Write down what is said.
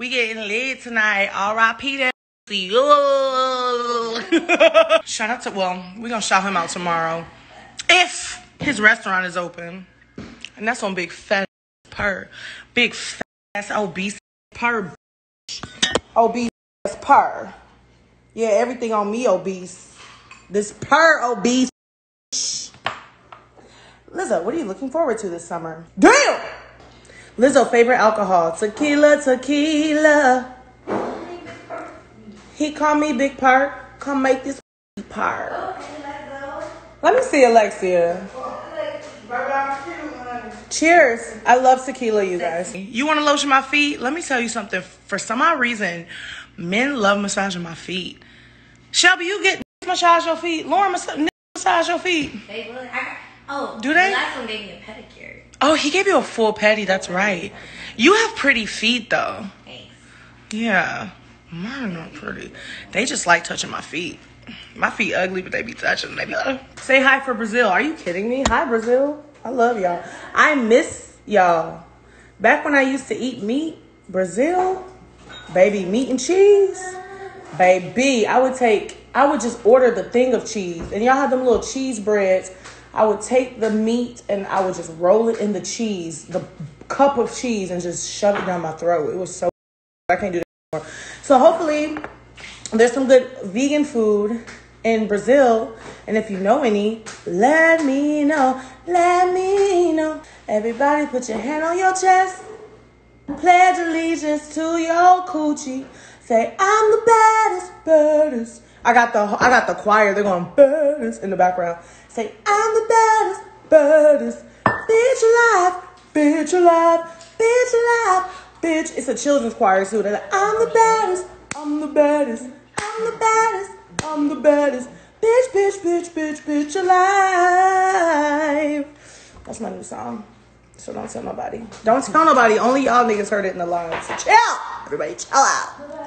We getting lit tonight. R.I.P. that. Shout out to well, we're gonna shout him out tomorrow. If his restaurant is open. And that's on big fat purr. Big fat obese purr. Obese purr. Yeah, everything on me obese. This purr obese. Lizzo, what are you looking forward to this summer? Damn! Lizzo, favorite alcohol? Tequila, tequila. He called me Big Purr. Come make this purr. Let me see Alexia. Cheers. I love tequila, you guys. You want to lotion my feet? Let me tell you something. For some odd reason, men love massaging my feet. Shelby, you get massage your feet. Lauren, massage your feet. They would. I got, oh, Do they? The last one gave me a pedicure. Oh, he gave you a full petty. That's right. You have pretty feet, though. Thanks. Yeah. Mine are not pretty. They just like touching my feet. My feet ugly, but they be touching. They be like, say hi for Brazil. Are you kidding me? Hi, Brazil. I love y'all. I miss y'all. Back when I used to eat meat, Brazil, baby, meat and cheese, baby. I would take, I would just order the thing of cheese, and y'all have them little cheese breads. I would take the meat and I would just roll it in the cheese, the cup of cheese, and just shove it down my throat. It was so. I can't do that anymore. So hopefully, there's some good vegan food in Brazil. And if you know any, let me know. Let me know. Everybody put your hand on your chest. Pledge allegiance to your coochie. Say, I'm the baddest, baddest. I got the I got the choir, they're going baddest in the background. Say, I'm the baddest, baddest. Bitch alive, bitch alive, bitch alive, bitch. It's a children's choir too. They're like, I'm the baddest, I'm the baddest, I'm the baddest, I'm the baddest. Bitch, bitch, bitch, bitch, bitch alive. That's my new song. So don't tell nobody. Don't tell nobody. Only y'all niggas heard it in the live. Chill. Everybody chill out.